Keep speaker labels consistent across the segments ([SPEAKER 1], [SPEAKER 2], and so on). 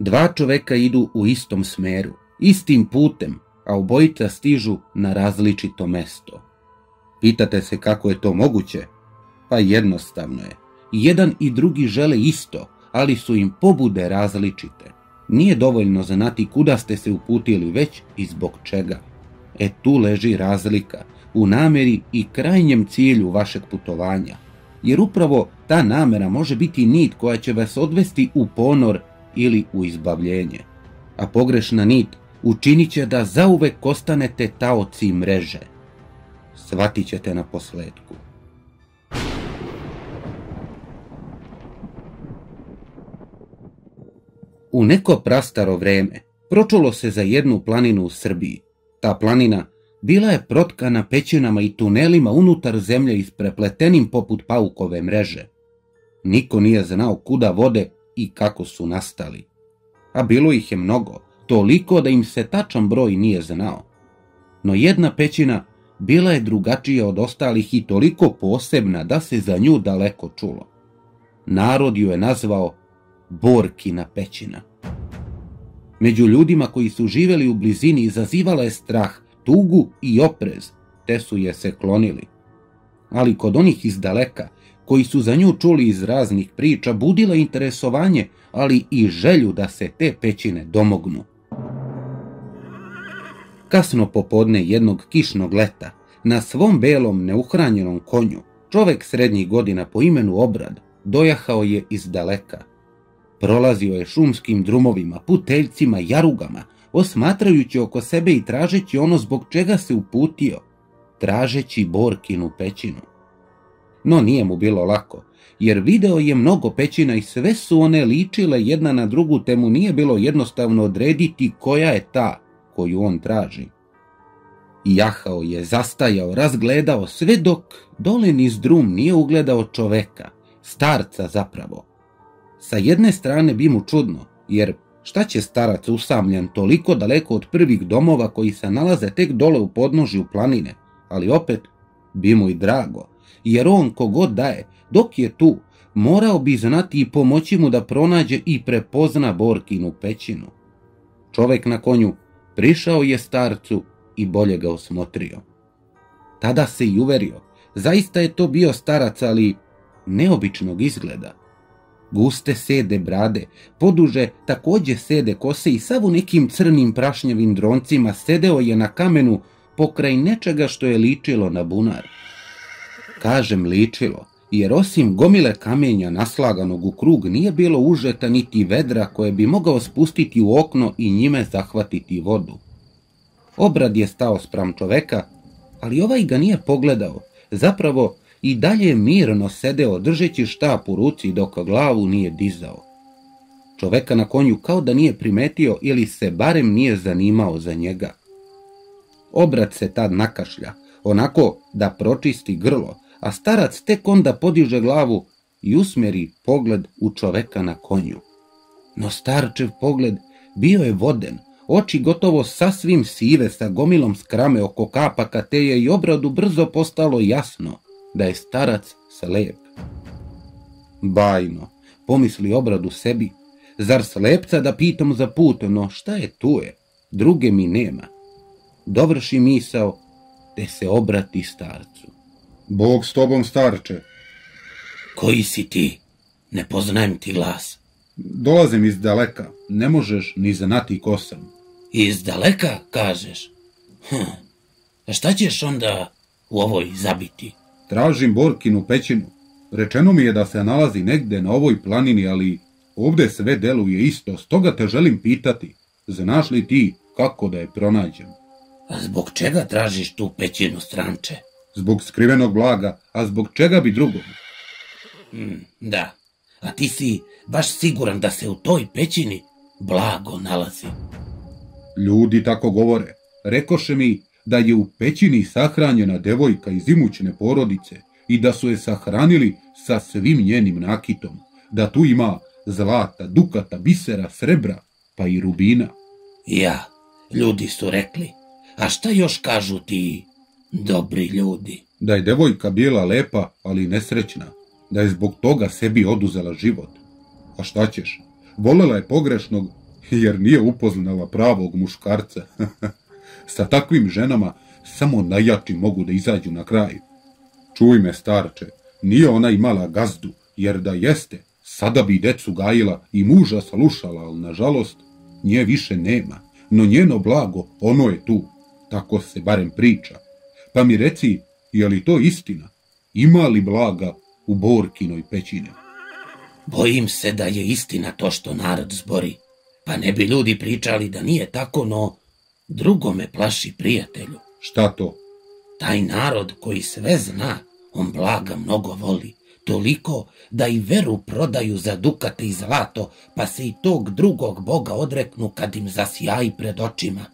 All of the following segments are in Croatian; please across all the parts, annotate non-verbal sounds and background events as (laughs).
[SPEAKER 1] Dva čoveka idu u istom smeru, istim putem, a obojica stižu na različito mesto. Pitate se kako je to moguće? Pa jednostavno je. Jedan i drugi žele isto, ali su im pobude različite. Nije dovoljno znati kuda ste se uputili već i zbog čega. E tu leži razlika u nameri i krajnjem cilju vašeg putovanja. Jer upravo ta namera može biti nit koja će vas odvesti u ponor ili u izbavljenje. A pogrešna nit učinit će da zauvek ostanete taoci mreže. Svatit ćete na posledku. U neko prastaro vreme pročulo se za jednu planinu u Srbiji. Ta planina bila je protkana pećinama i tunelima unutar zemlje isprepletenim poput paukove mreže. Niko nije znao kuda vode i kako su nastali. A bilo ih je mnogo, toliko da im se tačan broj nije znao. No jedna pećina bila je drugačija od ostalih i toliko posebna da se za nju daleko čulo. Narod ju je nazvao Borkina pećina. Među ljudima koji su živeli u blizini izazivala je strah, tugu i oprez, te su je se klonili. Ali kod onih iz daleka, koji su za nju čuli iz raznih priča, budila interesovanje, ali i želju da se te pećine domognu. Kasno popodne jednog kišnog leta, na svom belom neuhranjenom konju, čovek srednjih godina po imenu Obrad dojahao je iz daleka. Prolazio je šumskim drumovima, puteljcima, jarugama, osmatrajući oko sebe i tražeći ono zbog čega se uputio, tražeći Borkinu pećinu. No nije mu bilo lako, jer video je mnogo pećina i sve su one ličile jedna na drugu, te mu nije bilo jednostavno odrediti koja je ta koju on traži. Jahao je, zastajao, razgledao, sve dok dole niz drum nije ugledao čoveka, starca zapravo. Sa jedne strane bi mu čudno, jer šta će starac usamljen toliko daleko od prvih domova koji se nalaze tek dole u podnožju planine, ali opet bi mu i drago, jer on kogod daje, dok je tu, morao bi znati i pomoći mu da pronađe i prepozna Borkinu pećinu. Čovek na konju prišao je starcu i bolje ga osmotrio. Tada se i uverio, zaista je to bio starac, ali neobičnog izgleda. Guste sede brade, poduže takođe sede kose i sav u nekim crnim prašnjavim droncima sedeo je na kamenu pokraj nečega što je ličilo na bunar. Kažem ličilo, jer osim gomile kamenja naslaganog u krug nije bilo užeta niti vedra koje bi mogao spustiti u okno i njime zahvatiti vodu. Obrad je stao spram čoveka, ali ovaj ga nije pogledao, zapravo i dalje mirno sedeo držeći štap u ruci dok glavu nije dizao. Čoveka na konju kao da nije primetio ili se barem nije zanimao za njega. Obrad se tad nakašlja, onako da pročisti grlo, a starac tek onda podiže glavu i usmeri pogled u čoveka na konju. No starčev pogled bio je voden, oči gotovo sasvim sive sa gomilom skrame oko kapaka, te je i obradu brzo postalo jasno da je starac slep. Bajno, pomisli obradu sebi, zar slepca da pitam za put, no šta je tu je, druge mi nema. Dovrši misao, te se obrati starcu.
[SPEAKER 2] Bog s tobom, starče.
[SPEAKER 3] Koji si ti? Ne poznajem ti glas.
[SPEAKER 2] Dolazim iz daleka, ne možeš ni znati ko sam.
[SPEAKER 3] Iz daleka, kažeš? Hm. A šta ćeš onda u ovoj zabiti?
[SPEAKER 2] Tražim Borkinu pećinu. Rečeno mi je da se nalazi negde na ovoj planini, ali ovde sve deluje isto, stoga te želim pitati. Znaš li ti kako da je pronađem?
[SPEAKER 3] A zbog čega tražiš tu pećinu stranče?
[SPEAKER 2] Zbog skrivenog blaga, a zbog čega bi drugog?
[SPEAKER 3] Mm, da, a ti si baš siguran da se u toj pećini blago nalazi.
[SPEAKER 2] Ljudi tako govore. Rekoše mi da je u pećini sahranjena devojka iz imućne porodice i da su je sahranili sa svim njenim nakitom, da tu ima zlata, dukata, bisera, srebra, pa i rubina.
[SPEAKER 3] Ja, ljudi su rekli. A šta još kažu ti dobri ljudi?
[SPEAKER 2] Da je devojka bila lepa, ali nesrećna, da je zbog toga sebi oduzela život. A šta ćeš? Volela je pogrešnog, jer nije upoznala pravog muškarca. (laughs) Sa takvim ženama samo najjači mogu da izađu na kraj. Čuj me, starče, nije ona imala gazdu, jer da jeste, sada bi decu gajila i muža slušala, ali nažalost, nje više nema, no njeno blago, ono je tu, tako se barem priča. Pa mi reci, je li to istina? Ima li blaga u Borkinoj pećini?
[SPEAKER 1] Bojim se da je istina to što narod zbori. Pa ne bi ljudi pričali da nije tako, no drugo me plaši prijatelju.
[SPEAKER 2] Šta to?
[SPEAKER 1] Taj narod koji sve zna, on blaga mnogo voli. Toliko da i veru prodaju za dukate i zlato, pa se i tog drugog boga odreknu kad im zasjaji pred očima.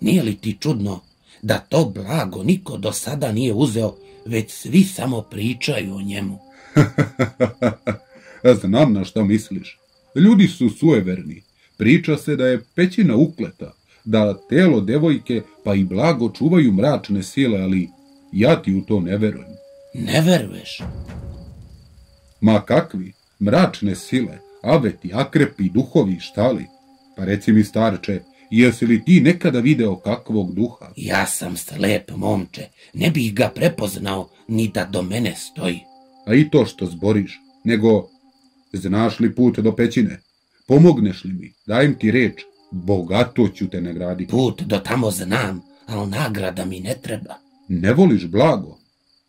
[SPEAKER 1] Nije li ti čudno da to blago niko do sada nije uzeo, već svi samo pričaju o njemu? (laughs)
[SPEAKER 2] Znam na šta misliš. Ljudi su sueverni. Priča se da je pećina ukleta, da telo devojke pa i blago čuvaju mračne sile, ali ja ti u to ne verujem.
[SPEAKER 1] Ne veruješ?
[SPEAKER 2] Ma kakvi, mračne sile, aveti, akrepi, duhovi, štali. Pa reci mi starče, jesi li ti nekada video kakvog duha?
[SPEAKER 1] Ja sam slep, momče, ne bih ga prepoznao ni da do mene stoji.
[SPEAKER 2] A i to što zboriš, nego znaš li put do pećine? Pomogneš li mi? Dajem ti reč, bogato ću te nagraditi.
[SPEAKER 1] Put do tamo znam, ali nagrada mi ne treba.
[SPEAKER 2] Ne voliš blago?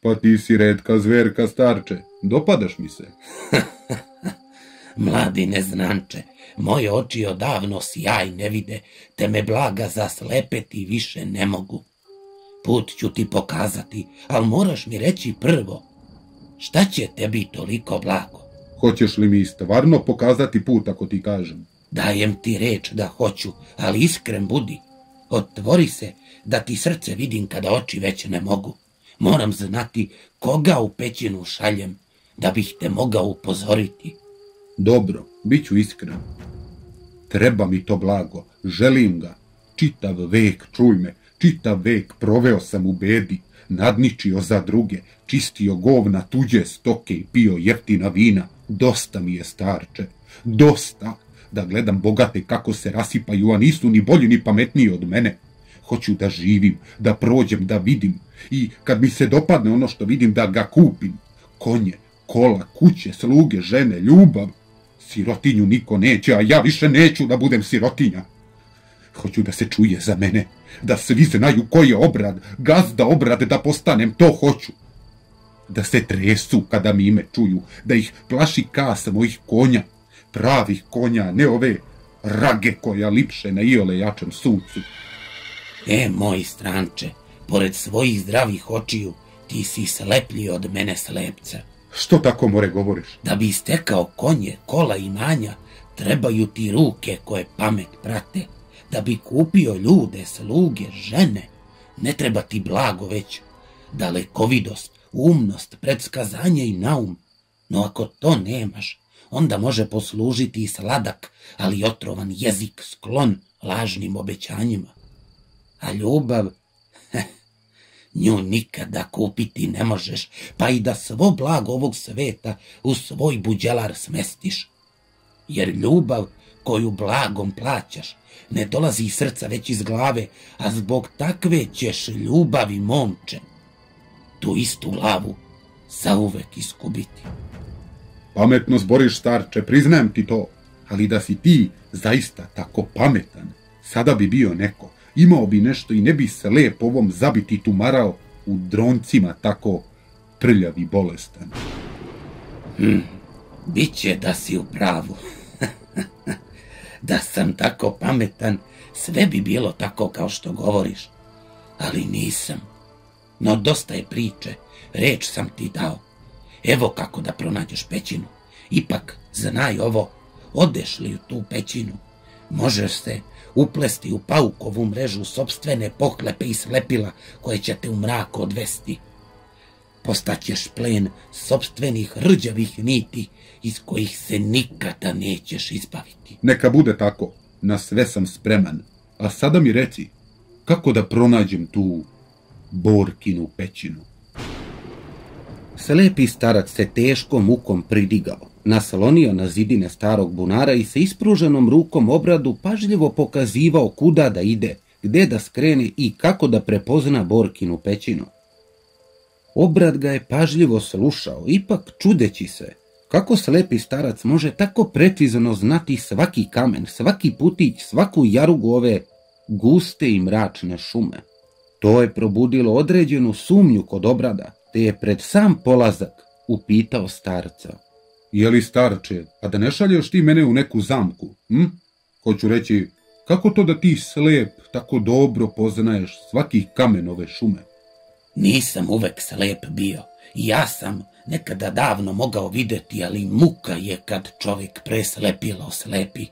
[SPEAKER 2] Pa ti si redka zverka starče, dopadaš mi se. (laughs)
[SPEAKER 1] Mladi neznanče, moje oči odavno sjaj ne vide, te me blaga zaslepeti više ne mogu. Put ću ti pokazati, ali moraš mi reći prvo, šta će tebi toliko blago?
[SPEAKER 2] Hoćeš li mi stvarno pokazati put ako ti kažem?
[SPEAKER 1] Dajem ti reč da hoću, ali iskren budi. Otvori se, da ti srce vidim kada oči već ne mogu. Moram znati koga u pećinu šaljem, da bih te mogao upozoriti.
[SPEAKER 2] Dobro, bit ću iskren. Treba mi to blago, želim ga. Čitav vek, čuj me, čitav vek proveo sam u bedi, nadničio za druge, čistio govna tuđe stoke i pio jeftina vina. Dosta mi je starče, dosta da gledam bogate kako se rasipaju, a nisu ni bolji ni pametniji od mene. Hoću da živim, da prođem, da vidim i kad mi se dopadne ono što vidim da ga kupim. Konje, kola, kuće, sluge, žene, ljubav. Sirotinju niko neće, a ja više neću da budem sirotinja. Hoću da se čuje za mene, da svi znaju ko je obrad, gazda obrad da postanem, to hoću. Da se tresu kada mi ime čuju, da ih plaši kasa mojih konja, pravih konja, ne ove rage koja lipše na iole jačem suncu.
[SPEAKER 1] E, moj stranče, pored svojih zdravih očiju, ti si sleplji od mene slepca.
[SPEAKER 2] Što tako more govoriš?
[SPEAKER 1] Da bi istekao konje, kola i manja, trebaju ti ruke koje pamet prate. Da bi kupio ljude, sluge, žene, ne treba ti blago već. Dalekovidost, umnost, predskazanje i naum. No ako to nemaš, onda može poslužiti i sladak, ali otrovan jezik sklon lažnim obećanjima. A ljubav, (laughs) nju nikada kupiti ne možeš, pa i da svo blago ovog sveta u svoj buđelar smestiš. Jer ljubav koju blagom plaćaš ne dolazi iz srca već iz glave, a zbog takve ćeš ljubavi momče tu istu glavu zauvek iskubiti.
[SPEAKER 2] Pametno zboriš, starče, priznajem ti to, ali da si ti zaista tako pametan, sada bi bio neko, imao bi nešto i ne bi se lep ovom zabiti tumarao u droncima tako prljav i bolestan.
[SPEAKER 1] Hmm, biće da si u pravu. (laughs) da sam tako pametan, sve bi bilo tako kao što govoriš. Ali nisam. No dosta je priče, reč sam ti dao. Evo kako da pronađeš pećinu. Ipak, znaj ovo, odeš li u tu pećinu, možeš se uplesti u paukovu mrežu sobstvene pohlepe i slepila koje će te u mrak odvesti. Postaćeš plen sobstvenih rđavih niti iz kojih se nikada nećeš izbaviti.
[SPEAKER 2] Neka bude tako, na sve sam spreman. A sada mi reci, kako da pronađem tu Borkinu pećinu?
[SPEAKER 4] Slepi starac se teškom mukom pridigao,
[SPEAKER 1] naslonio na zidine starog bunara i sa ispruženom rukom obradu pažljivo pokazivao kuda da ide, gde da skrene i kako da prepozna Borkinu pećinu. Obrad ga je pažljivo slušao, ipak čudeći se, kako slepi starac može tako precizno znati svaki kamen, svaki putić, svaku jarugu ove guste i mračne šume. To je probudilo određenu sumnju kod obrada, te je pred sam polazak upitao starca.
[SPEAKER 2] Je li starče, a da ne šalješ ti mene u neku zamku, hm? Hoću reći, kako to da ti slep tako dobro poznaješ svaki kamen ove šume?
[SPEAKER 3] Nisam uvek slep bio. Ja sam nekada davno mogao videti, ali muka je kad čovjek preslepilo slepi.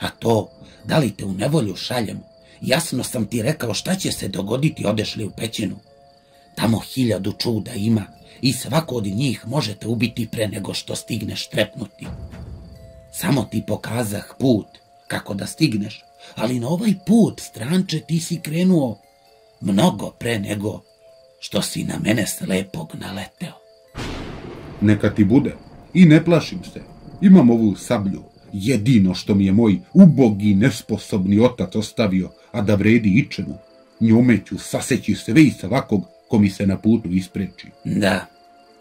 [SPEAKER 3] A to, da li te u nevolju šaljem, jasno sam ti rekao šta će se dogoditi odešli u pećinu. Tamo hiljadu čuda ima i svako od njih možete ubiti pre nego što stigneš trepnuti. Samo ti pokazah put kako da stigneš, ali na ovaj put, stranče, ti si krenuo mnogo pre nego što si na mene slepog naleteo.
[SPEAKER 2] Neka ti bude. I ne plašim se. Imam ovu sablju. Jedino što mi je moj ubogi nesposobni otac ostavio, a da vredi ičemu. Njome ću saseći sve i svakog ko mi se na putu ispreči.
[SPEAKER 3] Da,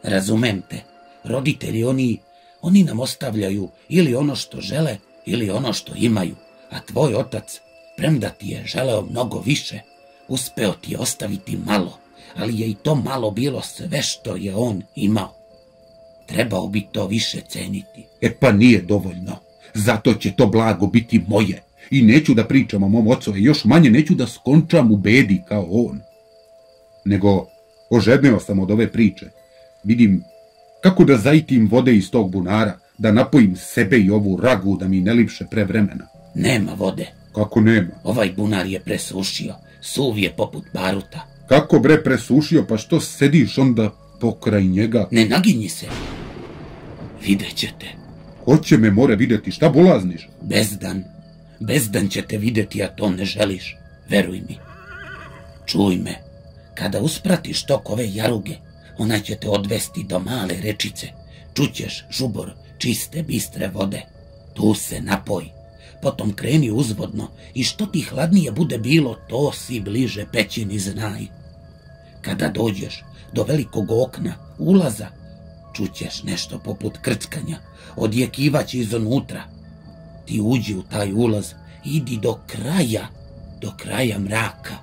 [SPEAKER 3] razumem te. Roditelji oni, oni nam ostavljaju ili ono što žele, ili ono što imaju. A tvoj otac, premda ti je želeo mnogo više, uspeo ti je ostaviti malo, ali je i to malo bilo sve što je on imao. Trebao bi to više ceniti.
[SPEAKER 2] E pa nije dovoljno. Zato će to blago biti moje. I neću da pričam o mom ocu, još manje neću da skončam u bedi kao on. Nego, ožedneo sam od ove priče. Vidim kako da zajtim vode iz tog bunara, da napojim sebe i ovu ragu da mi ne lipše pre vremena.
[SPEAKER 3] Nema vode.
[SPEAKER 2] Kako nema?
[SPEAKER 3] Ovaj bunar je presušio. Suv je poput baruta.
[SPEAKER 2] Kako bre presušio, pa što sediš onda pokraj njega?
[SPEAKER 3] Ne naginji se. Vidjet ćete.
[SPEAKER 2] Ko će me more vidjeti, šta bolazniš?
[SPEAKER 3] Bezdan. Bezdan će te vidjeti, a to ne želiš. Veruj mi. Čuj me. Kada uspratiš tok ove jaruge, ona će te odvesti do male rečice. Čućeš žubor čiste, bistre vode. Tu se napoj. Potom kreni uzvodno i što ti hladnije bude bilo, to si bliže pećini znaj. Kada dođeš do velikog okna, ulaza, čućeš nešto poput krckanja, odjekivać iznutra. Ti uđi u taj ulaz, idi do kraja, do kraja mraka.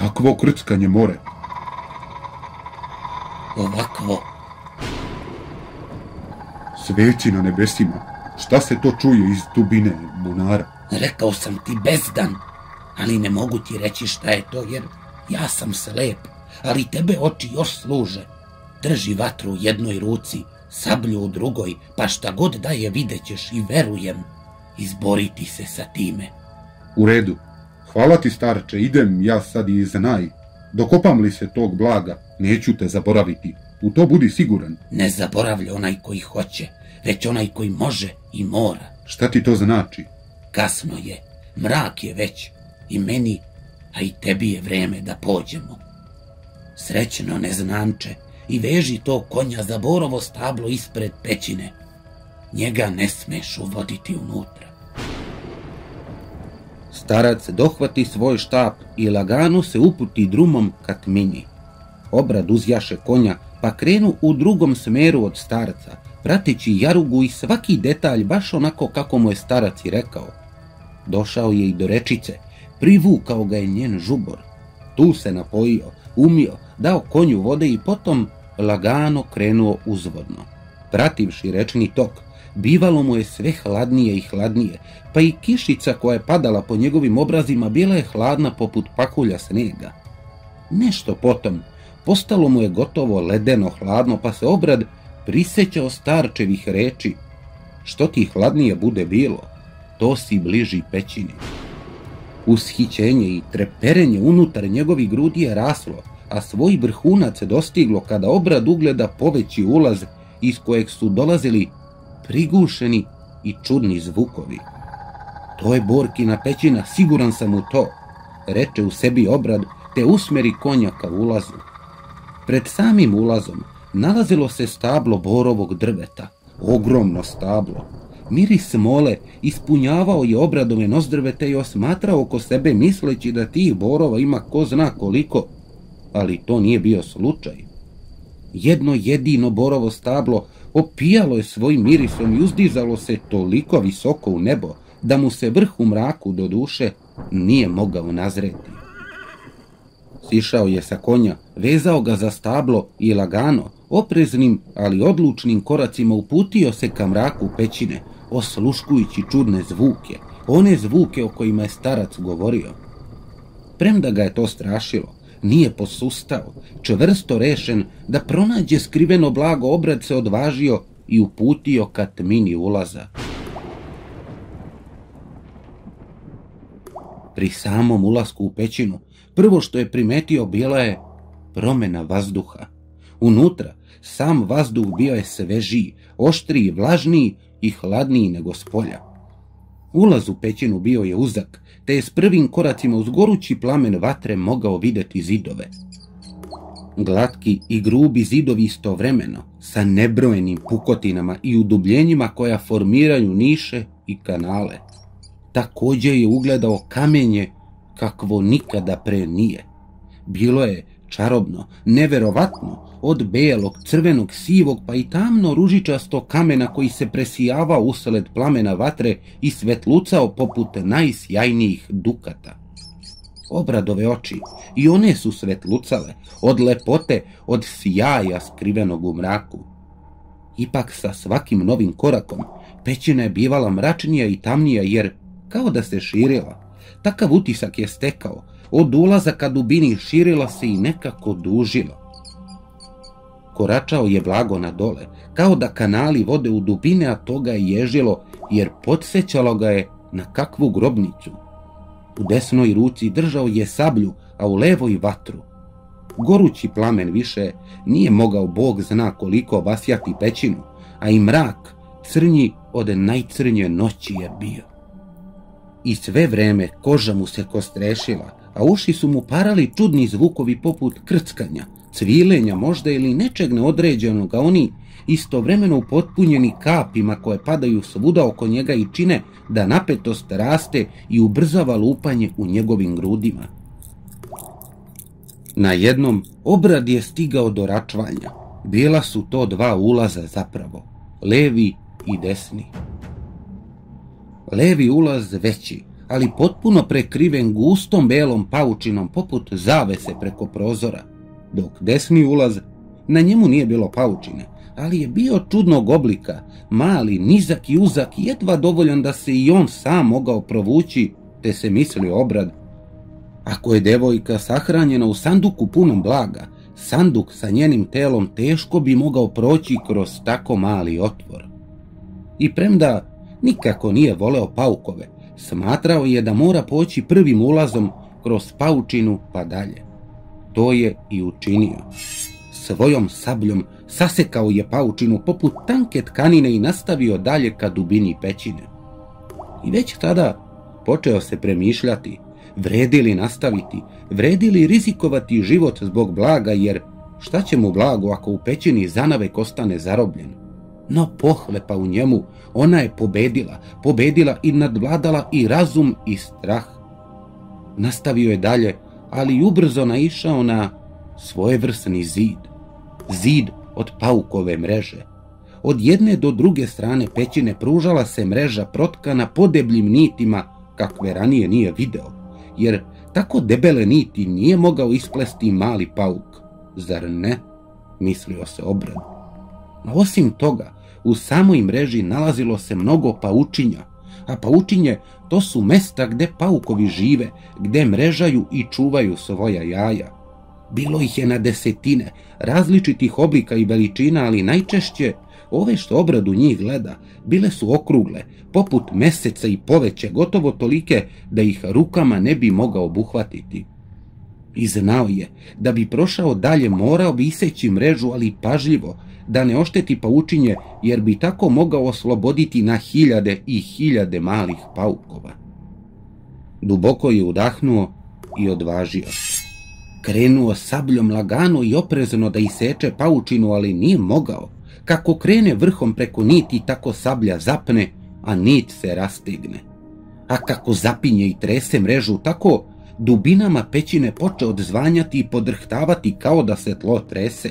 [SPEAKER 2] Kakvo krckanje more?
[SPEAKER 3] Ovakvo.
[SPEAKER 2] Sveci na nebesima. Šta se to čuje iz dubine bunara?
[SPEAKER 3] Rekao sam ti bezdan, ali ne mogu ti reći šta je to, jer ja sam slep, ali tebe oči još služe. Drži vatru u jednoj ruci, sablju u drugoj, pa šta god da je vidjet ćeš i verujem, izboriti se sa time.
[SPEAKER 2] U redu. Hvala ti starče, idem ja sad i znaj. Dokopam li se tog blaga, neću te zaboraviti. U to budi siguran.
[SPEAKER 3] Ne zaboravlja onaj koji hoće, već onaj koji može i mora.
[SPEAKER 2] Šta ti to znači?
[SPEAKER 3] Kasno je, mrak je već i meni, a i tebi je vreme da pođemo. Srećno neznanče i veži to konja za borovo stablo ispred pećine. Njega ne smeš uvoditi unutra.
[SPEAKER 1] Starac dohvati svoj štap i lagano se uputi drumom ka tmini. Obrad uzjaše konja, pa krenu u drugom smeru od starca, prateći jarugu i svaki detalj baš onako kako mu je starac i rekao. Došao je i do rečice, privukao ga je njen žubor. Tu se napojio, umio, dao konju vode i potom lagano krenuo uzvodno. Prativši rečni tok, bivalo mu je sve hladnije i hladnije, pa i kišica koja je padala po njegovim obrazima bila je hladna poput pakulja snega. Nešto potom, postalo mu je gotovo ledeno hladno, pa se obrad prisjećao starčevih reči. Što ti hladnije bude bilo, to si bliži pećini. Ushićenje i treperenje unutar njegovih grudi je raslo, a svoj vrhunac dostiglo kada obrad ugleda poveći ulaz iz kojeg su dolazili prigušeni i čudni zvukovi. To je Borkina pećina, siguran sam u to, reče u sebi obrad, te usmeri konja ka ulazu. Pred samim ulazom nalazilo se stablo borovog drveta, ogromno stablo. Miris mole ispunjavao je obradove nozdrve te je osmatrao oko sebe misleći da tih borova ima ko zna koliko, ali to nije bio slučaj. Jedno jedino borovo stablo opijalo je svojim mirisom i uzdizalo se toliko visoko u nebo da mu se vrh u mraku do duše nije mogao nazreti. Sišao je sa konja, vezao ga za stablo i lagano, opreznim, ali odlučnim koracima uputio se ka mraku pećine, osluškujući čudne zvuke, one zvuke o kojima je starac govorio. Premda ga je to strašilo, nije posustao, čvrsto rešen da pronađe skriveno blago obrad se odvažio i uputio ka tmini ulaza. Pri samom ulasku u pećinu, prvo što je primetio bila je promena vazduha. Unutra, sam vazduh bio je svežiji, oštriji, vlažniji i hladniji nego s polja. Ulaz u pećinu bio je uzak, te je s prvim koracima uz gorući plamen vatre mogao videti zidove. Glatki i grubi zidovi istovremeno, sa nebrojenim pukotinama i udubljenjima koja formiraju niše i kanale. Također je ugledao kamenje kakvo nikada pre nije. Bilo je čarobno, neverovatno, od belog, crvenog, sivog pa i tamno ružičasto kamena koji se presijavao usled plamena vatre i svetlucao poput najsjajnijih dukata. Obradove oči, i one su svetlucale, od lepote, od sjaja skrivenog u mraku. Ipak sa svakim novim korakom, pećina je bivala mračnija i tamnija jer, kao da se širila, takav utisak je stekao, od ulaza ka dubini širila se i nekako dužila koračao je blago na dole, kao da kanali vode u dubine, a toga je ježilo, jer podsjećalo ga je na kakvu grobnicu. U desnoj ruci držao je sablju, a u levoj vatru. Gorući plamen više nije mogao Bog zna koliko vasjati pećinu, a i mrak crnji od najcrnje noći je bio. I sve vreme koža mu se kostrešila, a uši su mu parali čudni zvukovi poput krckanja, cvilenja možda ili nečeg neodređenog, a oni istovremeno upotpunjeni kapima koje padaju svuda oko njega i čine da napetost raste i ubrzava lupanje u njegovim grudima. Na jednom obrad je stigao do račvanja. Bila su to dva ulaza zapravo, levi i desni. Levi ulaz veći, ali potpuno prekriven gustom belom paučinom poput zavese preko prozora dok desni ulaz, na njemu nije bilo paučine, ali je bio čudnog oblika, mali, nizak i uzak, jedva dovoljan da se i on sam mogao provući, te se misli obrad. Ako je devojka sahranjena u sanduku punom blaga, sanduk sa njenim telom teško bi mogao proći kroz tako mali otvor. I premda nikako nije voleo paukove, smatrao je da mora poći prvim ulazom kroz paučinu pa dalje. To je i učinio. Svojom sabljom sasekao je paučinu poput tanke tkanine i nastavio dalje ka dubini pećine. I već tada počeo se premišljati, vredi li nastaviti, vredi li rizikovati život zbog blaga, jer šta će mu blago ako u pećini zanavek ostane zarobljen? No pohlepa u njemu, ona je pobedila, pobedila i nadvladala i razum i strah. Nastavio je dalje, ali ubrzo naišao na svojevrsni zid. Zid od paukove mreže. Od jedne do druge strane pećine pružala se mreža protkana podebljim nitima kakve ranije nije video, jer tako debele niti nije mogao isplesti mali pauk. Zar ne? Mislio se obrad. Osim toga, u samoj mreži nalazilo se mnogo paučinja, a paučinje to su mesta gde paukovi žive, gde mrežaju i čuvaju svoja jaja. Bilo ih je na desetine, različitih oblika i veličina, ali najčešće ove što obradu njih gleda, bile su okrugle, poput meseca i poveće, gotovo tolike da ih rukama ne bi mogao obuhvatiti. I znao je da bi prošao dalje morao bi iseći mrežu, ali pažljivo, da ne ošteti paučinje, jer bi tako mogao osloboditi na hiljade i hiljade malih paukova. Duboko je udahnuo i odvažio Krenuo sabljom lagano i oprezno da iseče paučinu, ali nije mogao. kako krene vrhom preko niti, tako sablja zapne, a nit se rastigne. A kako zapinje i trese mrežu, tako dubinama pećine poče odzvanjati i podrhtavati kao da se tlo trese.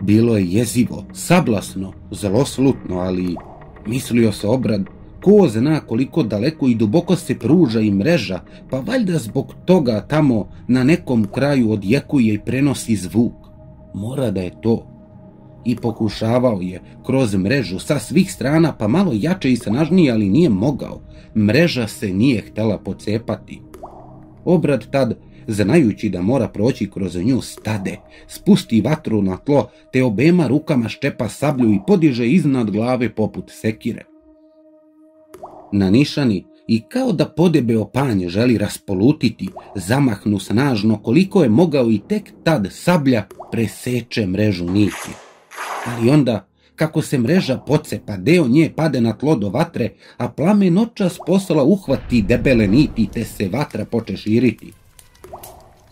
[SPEAKER 1] Bilo je jezivo, sablasno, zloslutno, ali mislio se obrad, ko zna koliko daleko i duboko se pruža i mreža, pa valjda zbog toga tamo na nekom kraju odjekuje i prenosi zvuk. Mora da je to. I pokušavao je kroz mrežu sa svih strana pa malo jače i snažnije, ali nije mogao. Mreža se nije htela pocepati. Obrad tad znajući da mora proći kroz nju stade, spusti vatru na tlo, te obema rukama ščepa sablju i podiže iznad glave poput sekire. Na nišani i kao da podebe opanje želi raspolutiti, zamahnu snažno koliko je mogao i tek tad sablja preseče mrežu niti. Ali onda, kako se mreža pocepa, deo nje pade na tlo do vatre, a plame nočas posla uhvati debele niti te se vatra poče širiti.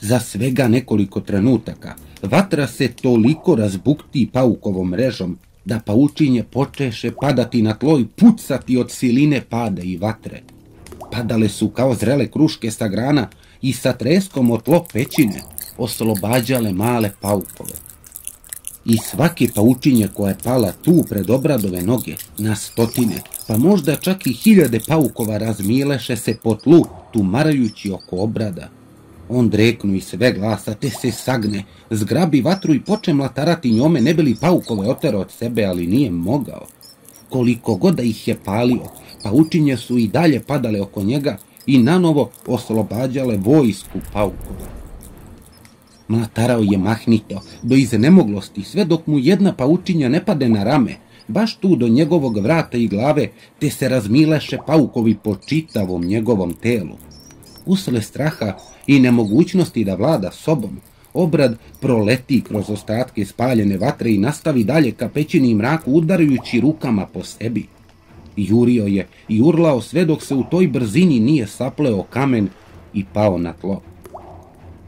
[SPEAKER 1] Za svega nekoliko trenutaka vatra se toliko razbukti paukovom mrežom da paučinje počeše padati na tlo i pucati od siline pada i vatre. Padale su kao zrele kruške sa grana i sa treskom od tlo pećine oslobađale male paukove. I svake paučinje koja je pala tu pred obradove noge, na stotine, pa možda čak i hiljade paukova razmileše se po tlu, tumarajući oko obrada. On dreknu i sve glasa, te se sagne, zgrabi vatru i poče mlatarati njome, ne bili paukove otero od sebe, ali nije mogao. Koliko god da ih je palio, paučinje su i dalje padale oko njega i nanovo oslobađale vojsku paukova. Mlatarao je mahnito, do iznemoglosti, sve dok mu jedna paučinja ne pade na rame, baš tu do njegovog vrata i glave, te se razmileše paukovi po čitavom njegovom telu. Usle straha i nemogućnosti da vlada sobom, obrad proleti kroz ostatke spaljene vatre i nastavi dalje ka pećini i mraku udarajući rukama po sebi. Jurio je i urlao sve dok se u toj brzini nije sapleo kamen i pao na tlo.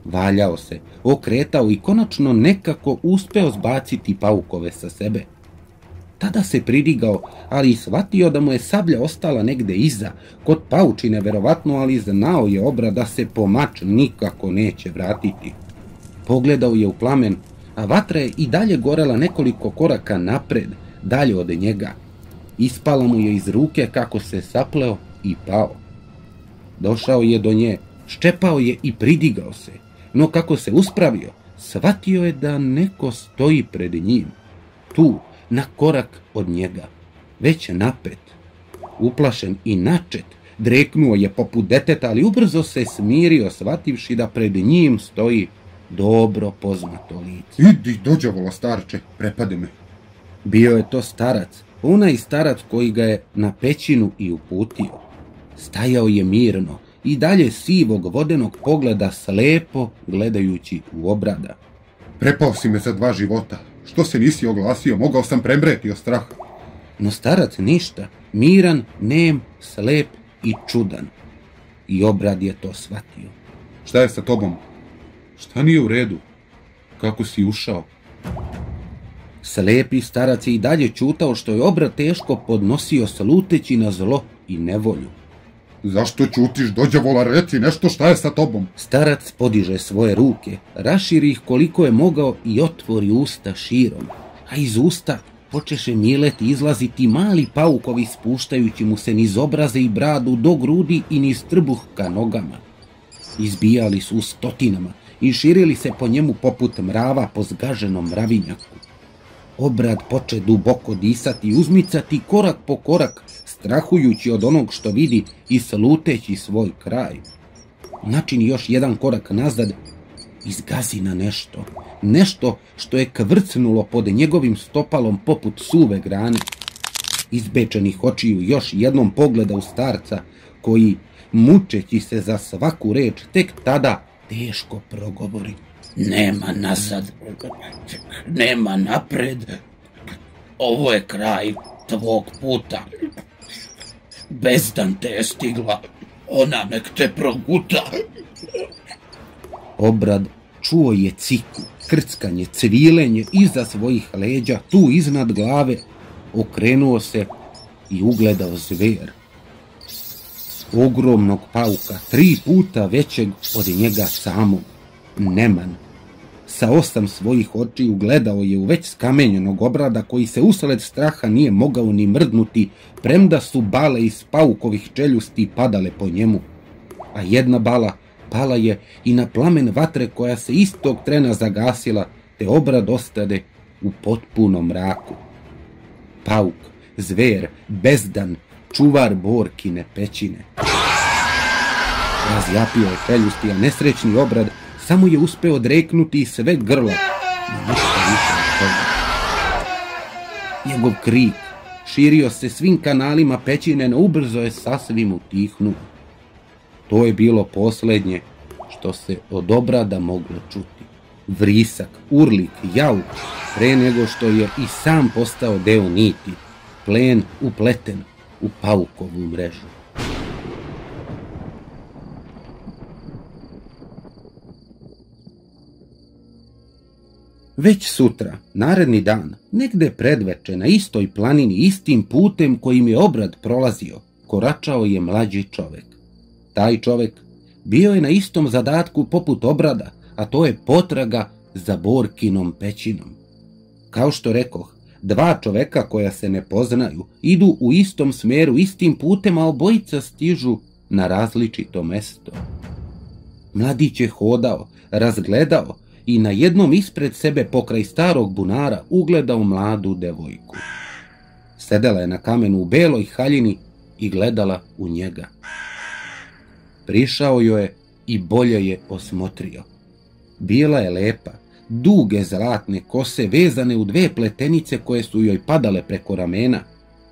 [SPEAKER 1] Valjao se, okretao i konačno nekako uspeo zbaciti paukove sa sebe. Tada se pridigao, ali i shvatio da mu je sablja ostala negde iza, kod paučine verovatno, ali znao je obra da se pomač nikako neće vratiti. Pogledao je u plamen, a vatra je i dalje gorela nekoliko koraka napred, dalje od njega. Ispala mu je iz ruke kako se sapleo i pao. Došao je do nje, ščepao je i pridigao se, no kako se uspravio, shvatio je da neko stoji pred njim. Tu, na korak od njega, već napet. Uplašen i načet, dreknuo je poput deteta, ali ubrzo se smirio, shvativši da pred njim stoji dobro poznato lice.
[SPEAKER 2] Idi, dođavola starče, prepade me.
[SPEAKER 1] Bio je to starac, onaj starac koji ga je na pećinu i uputio. Stajao je mirno i dalje sivog vodenog pogleda slepo gledajući u obrada.
[SPEAKER 2] Prepao si me za dva života, što se nisi oglasio, mogao sam premreti od straha.
[SPEAKER 1] No starac ništa, miran, nem, slep i čudan. I obrad je to shvatio.
[SPEAKER 2] Šta je sa tobom? Šta nije u redu? Kako si ušao?
[SPEAKER 1] Slepi starac je i dalje čutao što je obrad teško podnosio sluteći na zlo i nevolju.
[SPEAKER 2] Zašto čutiš, dođavola, reci nešto šta je sa tobom?
[SPEAKER 1] Starac podiže svoje ruke, raširi ih koliko je mogao i otvori usta širom, a iz usta počeše mileti izlaziti mali paukovi spuštajući mu se niz obraze i bradu do grudi i niz trbuh ka nogama. Izbijali su u stotinama i širili se po njemu poput mrava po zgaženom mravinjaku. Obrad poče duboko disati i uzmicati korak po korak, strahujući od onog što vidi i sluteći svoj kraj. Načini još jedan korak nazad, izgazi na nešto. Nešto što je kvrcnulo pod njegovim stopalom poput suve grane. Izbečenih očiju još jednom pogleda u starca, koji, mučeći se za svaku reč, tek tada teško progovori.
[SPEAKER 3] Nema nazad, nema napred. Ovo je kraj tvog puta. Bezdan te je stigla, ona nek te proguta.
[SPEAKER 1] Obrad čuo je ciku, krckanje, cvilenje iza svojih leđa, tu iznad glave, okrenuo se i ugledao zver. Ogromnog pauka, tri puta većeg od njega samog, Neman. Sa osam svojih očiju gledao je u već skamenjenog obrada koji se usled straha nije mogao ni mrdnuti, premda su bale iz paukovih čeljusti padale po njemu. A jedna bala pala je i na plamen vatre koja se istog trena zagasila, te obrad ostade u potpunom mraku. Pauk, zver, bezdan, čuvar borkine pećine. Razjapio je čeljusti, a nesrećni obrad samo je uspeo odreknuti sve grlo, no ništa više od toga. Njegov krik širio se svim kanalima pećine, no ubrzo je sasvim utihnuo. To je bilo posljednje što se od obrada moglo čuti. Vrisak, urlik, jauk, pre nego što je i sam postao deo niti, plen upleten u paukovu mrežu. Već sutra, naredni dan, negde predveče na istoj planini istim putem kojim je obrad prolazio, koračao je mlađi čovek. Taj čovek bio je na istom zadatku poput obrada, a to je potraga za Borkinom pećinom. Kao što rekoh, dva čoveka koja se ne poznaju idu u istom smeru, istim putem, a obojica stižu na različito mesto. Mladić je hodao, razgledao i na jednom ispred sebe pokraj starog bunara ugledao mladu devojku. Sedela je na kamenu u beloj haljini i gledala u njega. Prišao joj je i bolje je osmotrio. Bila je lepa, duge zlatne kose vezane u dve pletenice koje su joj padale preko ramena,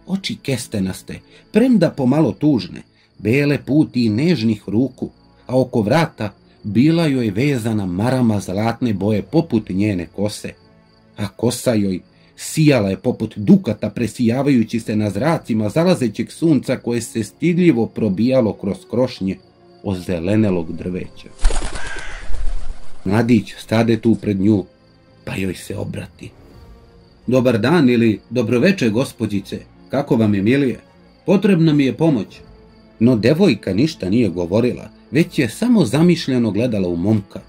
[SPEAKER 1] oči kestenaste, premda pomalo tužne, bele puti i nežnih ruku, a oko vrata bila joj vezana marama zlatne boje poput njene kose, a kosa joj sijala je poput dukata presijavajući se na zracima zalazećeg sunca koje se stidljivo probijalo kroz krošnje ozelenelog drveća. Mladić stade tu pred nju, pa joj se obrati. Dobar dan ili dobroveče, gospođice, kako vam je milije? Potrebna mi je pomoć. No devojka ništa nije govorila, već je samo zamišljeno gledala u momka.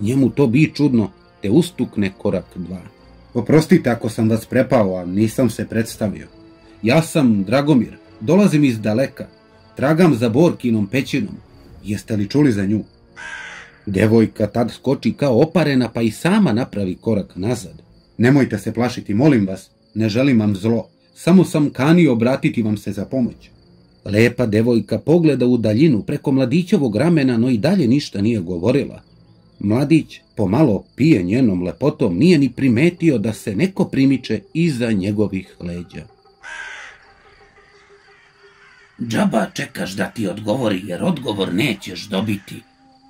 [SPEAKER 1] Njemu to bi čudno, te ustukne korak dva. Oprostite ako sam vas prepao, a nisam se predstavio. Ja sam Dragomir, dolazim iz daleka. Tragam za Borkinom pećinom. Jeste li čuli za nju? Devojka tad skoči kao oparena pa i sama napravi korak nazad. Nemojte se plašiti, molim vas, ne želim vam zlo. Samo sam kanio obratiti vam se za pomoć. Lepa devojka pogleda u daljinu preko mladićevog ramena, no i dalje ništa nije govorila. Mladić pomalo pije njenom lepotom, nije ni primetio da se neko primiče iza njegovih leđa.
[SPEAKER 3] Džaba čekaš da ti odgovori, jer odgovor nećeš dobiti.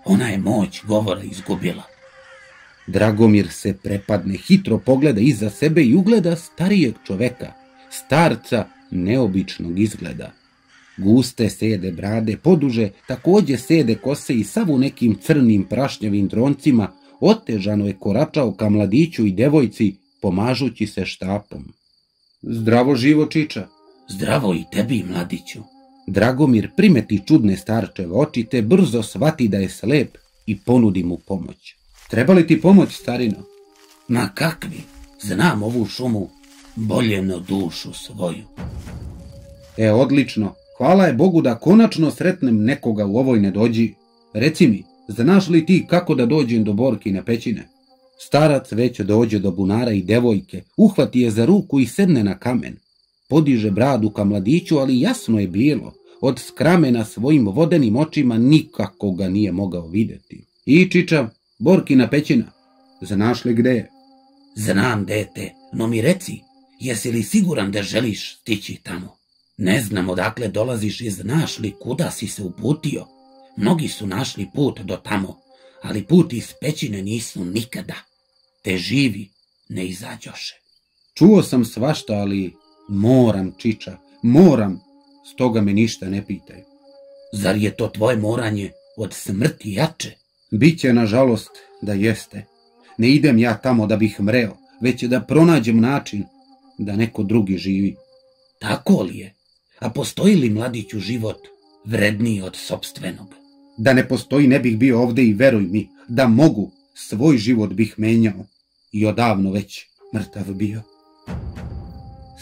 [SPEAKER 3] Ona je moć govora izgubila.
[SPEAKER 1] Dragomir se prepadne, hitro pogleda iza sebe i ugleda starijeg čoveka, starca neobičnog izgleda. Guste sede brade, poduže, takođe sede kose i sav u nekim crnim prašnjavim droncima, otežano je koračao ka mladiću i devojci, pomažući se štapom. Zdravo živo čiča.
[SPEAKER 3] Zdravo i tebi, mladiću.
[SPEAKER 1] Dragomir primeti čudne starčeve oči te brzo shvati da je slep i ponudi mu pomoć. Treba li ti pomoć, starino?
[SPEAKER 3] Ma kakvi, znam ovu šumu bolje na dušu svoju.
[SPEAKER 1] E, odlično, hvala je Bogu da konačno sretnem nekoga u ovoj nedođi. Reci mi, znaš li ti kako da dođem do Borkine pećine? Starac već dođe do bunara i devojke, uhvati je za ruku i sedne na kamen podiže bradu ka mladiću, ali jasno je bilo, od skramena svojim vodenim očima nikako ga nije mogao videti. I Čiča, Borkina pećina, znaš li gde je?
[SPEAKER 3] Znam, dete, no mi reci, jesi li siguran da želiš stići tamo? Ne znam odakle dolaziš i znaš li kuda si se uputio. Mnogi su našli put do tamo, ali put iz pećine nisu nikada. Te živi ne izađoše.
[SPEAKER 1] Čuo sam svašta, ali Moram, Čiča, moram, stoga me ništa ne pitaj.
[SPEAKER 3] Zar je to tvoje moranje od smrti jače?
[SPEAKER 1] Biće, nažalost, da jeste. Ne idem ja tamo da bih mreo, već da pronađem način da neko drugi živi.
[SPEAKER 3] Tako li je? A postoji li mladiću život vredniji od sobstvenog?
[SPEAKER 1] Da ne postoji ne bih bio ovde i veruj mi, da mogu, svoj život bih menjao i odavno već mrtav bio.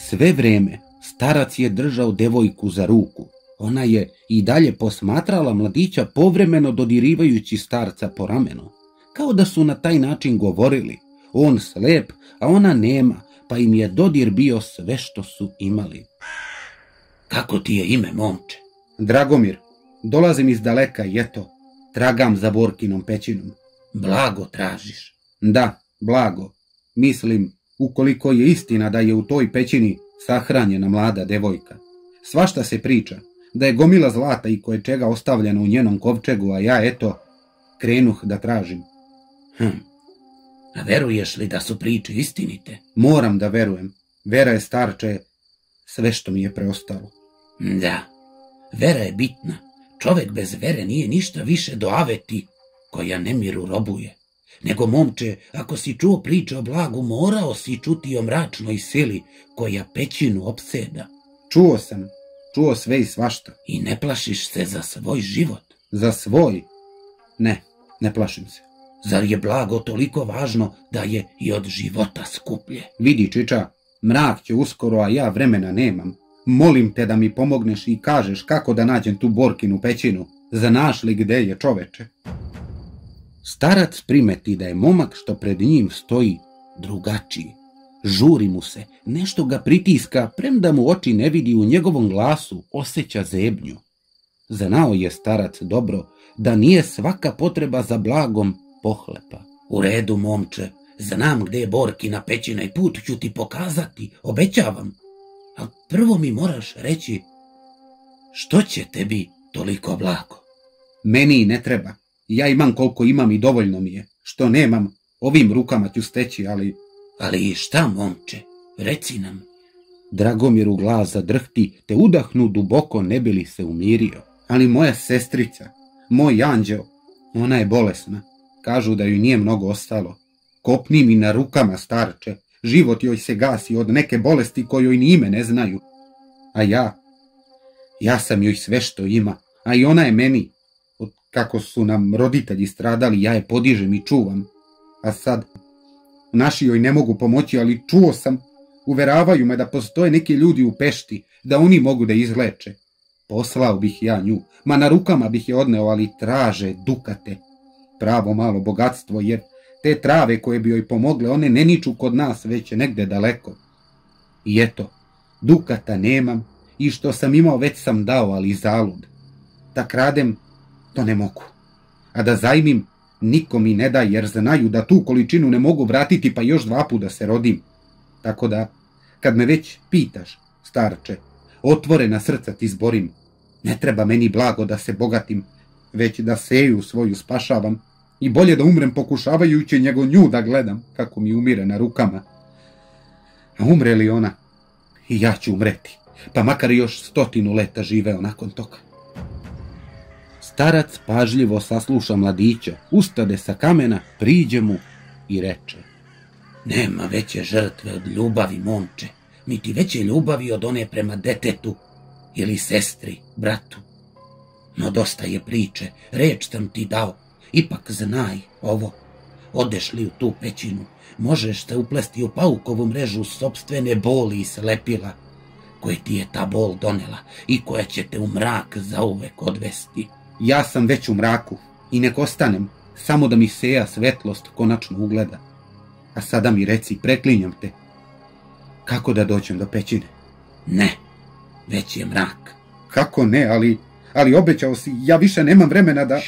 [SPEAKER 1] Sve vreme starac je držao devojku za ruku. Ona je i dalje posmatrala mladića povremeno dodirivajući starca po ramenu. Kao da su na taj način govorili. On slep, a ona nema, pa im je dodir bio sve što su imali.
[SPEAKER 3] Kako ti je ime, momče?
[SPEAKER 1] Dragomir, dolazim iz daleka i eto, tragam za Borkinom pećinom.
[SPEAKER 3] Blago tražiš.
[SPEAKER 1] Da, blago. Mislim, ukoliko je istina da je u toj pećini sahranjena mlada devojka. Svašta se priča, da je gomila zlata i koje čega ostavljeno u njenom kovčegu, a ja eto, krenuh da tražim.
[SPEAKER 3] Hm. A veruješ li da su priče istinite?
[SPEAKER 1] Moram da verujem. Vera je starče sve što mi je preostalo.
[SPEAKER 3] Da, vera je bitna. Čovek bez vere nije ništa više do aveti koja nemiru robuje. Nego, momče, ako si čuo priče o blagu, morao si čuti o mračnoj sili koja pećinu opseda.
[SPEAKER 1] Čuo sam, čuo sve i svašta.
[SPEAKER 3] I ne plašiš se za svoj život.
[SPEAKER 1] Za svoj? Ne, ne plašim se.
[SPEAKER 3] Zar je blago toliko važno da je i od života skuplje?
[SPEAKER 1] Vidi, Čiča, mrak će uskoro, a ja vremena nemam. Molim te da mi pomogneš i kažeš kako da nađem tu Borkinu pećinu. Zanaš li gde je čoveče? Starac primeti da je momak što pred njim stoji drugačiji. Žuri mu se, nešto ga pritiska, premda mu oči ne vidi u njegovom glasu, osjeća zebnju. Znao je starac dobro da nije svaka potreba za blagom pohlepa.
[SPEAKER 3] U redu, momče, znam gde je Borkina pećina i put ću ti pokazati, obećavam. A prvo mi moraš reći, što će tebi toliko blago?
[SPEAKER 1] Meni ne treba. Ja imam koliko imam i dovoljno mi je. Što nemam, ovim rukama ću steći, ali...
[SPEAKER 3] Ali šta, momče? Reci nam.
[SPEAKER 1] Dragomir u glas zadrhti, te udahnu duboko ne bi li se umirio. Ali moja sestrica, moj anđeo, ona je bolesna. Kažu da joj nije mnogo ostalo. Kopni mi na rukama, starče. Život joj se gasi od neke bolesti kojoj ni ime ne znaju. A ja, ja sam joj sve što ima, a i ona je meni. Od kako su nam roditelji stradali, ja je podižem i čuvam. A sad, naši joj ne mogu pomoći, ali čuo sam, uveravaju me da postoje neki ljudi u Pešti, da oni mogu da izleče. Poslao bih ja nju, ma na rukama bih je odneo, ali traže dukate. Pravo malo bogatstvo, jer te trave koje bi joj pomogle, one ne niču kod nas, već negde daleko. I eto, dukata nemam i što sam imao već sam dao, ali zalud. Da kradem, to ne mogu. A da zajmim, niko mi ne da, jer znaju da tu količinu ne mogu vratiti, pa još dva puta se rodim. Tako da, kad me već pitaš, starče, otvorena srca ti zborim. Ne treba meni blago da se bogatim, već da seju svoju spašavam i bolje da umrem pokušavajući njego nju da gledam kako mi umire na rukama. A umre li ona, i ja ću umreti, pa makar još stotinu leta živeo nakon toga. Starac pažljivo sasluša mladića, ustade sa kamena, priđe mu i reče.
[SPEAKER 3] Nema veće žrtve od ljubavi, momče, niti veće ljubavi od one prema detetu ili sestri, bratu. No dosta je priče, reč sam ti dao, ipak znaj ovo. Odeš li u tu pećinu, možeš se uplesti u paukovu mrežu sobstvene boli i slepila, koje ti je ta bol donela i koja će te u mrak zauvek odvesti.
[SPEAKER 1] Ja sam već u mraku i nek ostanem, samo da mi seja svetlost konačno ugleda. A sada mi reci, preklinjam te, kako da dođem do pećine?
[SPEAKER 3] Ne, već je mrak.
[SPEAKER 1] Kako ne, ali, ali obećao si, ja više nemam vremena da...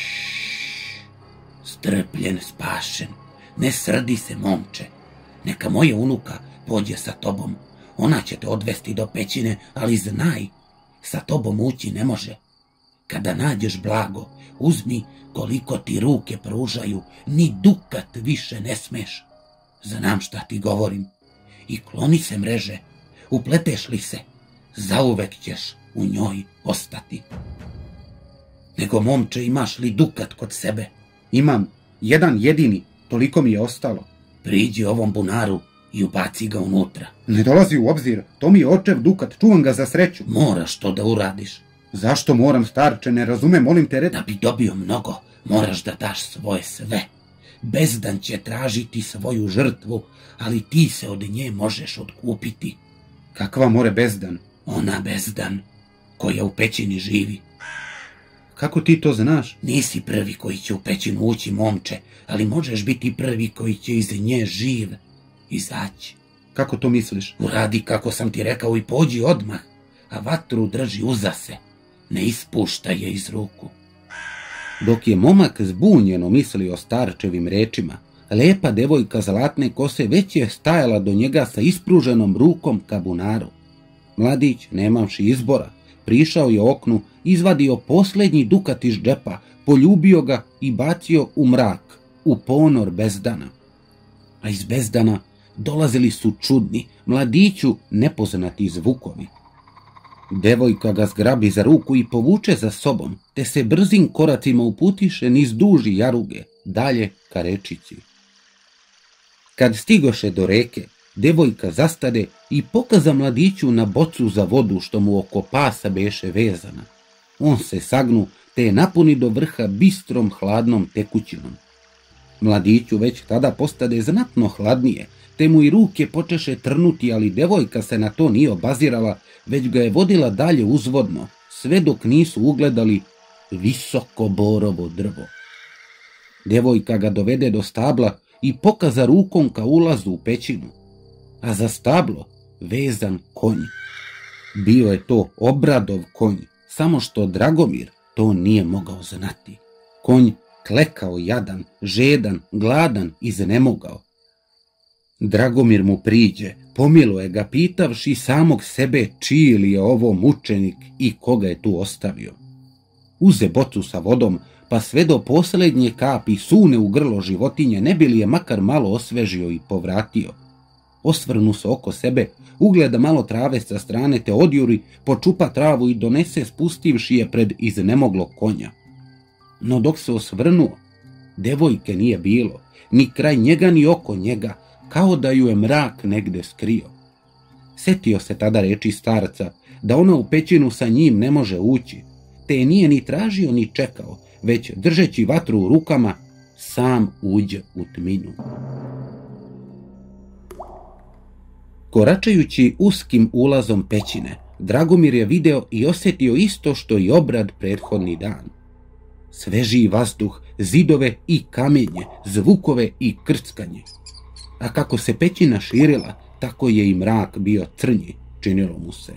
[SPEAKER 3] Strpljen, spašen, ne srdi se, momče. Neka moja unuka pođe sa tobom. Ona će te odvesti do pećine, ali znaj, sa tobom ući ne može. Kada nađeš blago, uzmi koliko ti ruke pružaju, ni dukat više ne smeš. Znam šta ti govorim. I kloni se mreže, upleteš li se, zauvek ćeš u njoj ostati. Nego, momče, imaš li dukat kod sebe?
[SPEAKER 1] Imam jedan jedini, toliko mi je ostalo.
[SPEAKER 3] Priđi ovom bunaru i ubaci ga unutra.
[SPEAKER 1] Ne dolazi u obzir, to mi je očev dukat, čuvam ga za sreću.
[SPEAKER 3] Moraš to da uradiš.
[SPEAKER 1] Zašto moram, starče, ne razumem, molim te red...
[SPEAKER 3] Da bi dobio mnogo, moraš da daš svoje sve. Bezdan će tražiti svoju žrtvu, ali ti se od nje možeš odkupiti.
[SPEAKER 1] Kakva more bezdan?
[SPEAKER 3] Ona bezdan, koja u pećini živi.
[SPEAKER 1] Kako ti to znaš?
[SPEAKER 3] Nisi prvi koji će u pećinu ući, momče, ali možeš biti prvi koji će iz nje živ izaći.
[SPEAKER 1] Kako to misliš?
[SPEAKER 3] Uradi kako sam ti rekao i pođi odmah, a vatru drži uza se. Ne ispušta je iz ruku.
[SPEAKER 1] Dok je momak zbunjeno mislio o starčevim rečima, lepa devojka zlatne kose već je stajala do njega sa ispruženom rukom ka bunaru. Mladić, nemavši izbora, prišao je oknu, izvadio posljednji dukat iz džepa, poljubio ga i bacio u mrak, u ponor bezdana. A iz bezdana dolazili su čudni, mladiću nepoznati zvukovi. Devojka ga zgrabi za ruku i povuče za sobom, te se brzim koracima uputiše niz duži jaruge, dalje ka rečici. Kad stigoše do reke, devojka zastade i pokaza mladiću na bocu za vodu što mu oko pasa beše vezana. On se sagnu, te je napuni do vrha bistrom hladnom tekućinom. Mladiću već tada postade znatno hladnije, te mu i ruke počeše trnuti, ali devojka se na to nije obazirala, već ga je vodila dalje uzvodno, sve dok nisu ugledali visoko borovo drvo. Devojka ga dovede do stabla i pokaza rukom ka ulazu u pećinu, a za stablo vezan konj. Bio je to obradov konj, samo što Dragomir to nije mogao znati. Konj klekao jadan, žedan, gladan i znemogao. Dragomir mu priđe, pomiluje ga pitavši samog sebe čiji li je ovo mučenik i koga je tu ostavio. Uze bocu sa vodom, pa sve do posljednje kapi sune u grlo životinje, ne bi li je makar malo osvežio i povratio. Osvrnu se oko sebe, ugleda malo trave sa strane te odjuri, počupa travu i donese spustivši je pred iznemoglog konja. No dok se osvrnuo, devojke nije bilo, ni kraj njega ni oko njega, kao da ju je mrak negde skrio. Setio se tada reči starca, da ona u pećinu sa njim ne može ući, te je nije ni tražio ni čekao, već držeći vatru u rukama, sam uđe u tminu. Koračajući uskim ulazom pećine, Dragomir je video i osjetio isto što i obrad prethodni dan. Svežiji vazduh, zidove i kamenje, zvukove i krckanje. A kako se pećina širila, tako je i mrak bio crnji, činilo mu se.